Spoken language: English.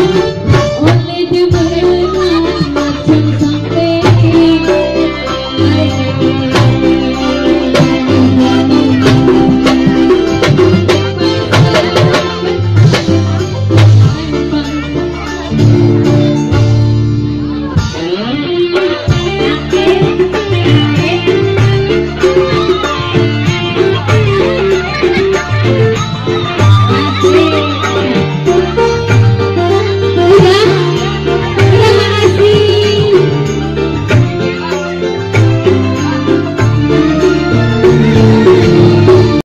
Only the